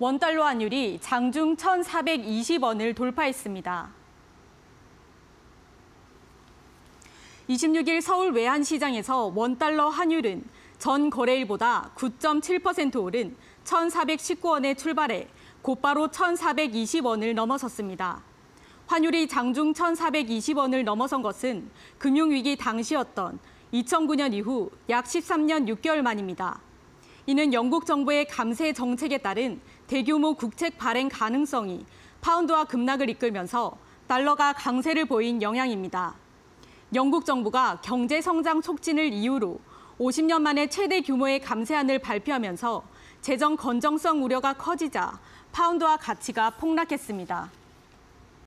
원달러 환율이 장중 1,420원을 돌파했습니다. 26일 서울 외환시장에서 원달러 환율은 전 거래일보다 9.7% 오른 1,419원에 출발해 곧바로 1,420원을 넘어섰습니다. 환율이 장중 1,420원을 넘어선 것은 금융위기 당시였던 2009년 이후 약 13년 6개월 만입니다. 이는 영국 정부의 감세 정책에 따른 대규모 국책 발행 가능성이 파운드와 급락을 이끌면서 달러가 강세를 보인 영향입니다. 영국 정부가 경제 성장 촉진을 이유로 50년 만에 최대 규모의 감세안을 발표하면서 재정 건정성 우려가 커지자 파운드와 가치가 폭락했습니다.